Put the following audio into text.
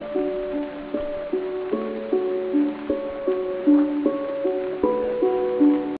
you.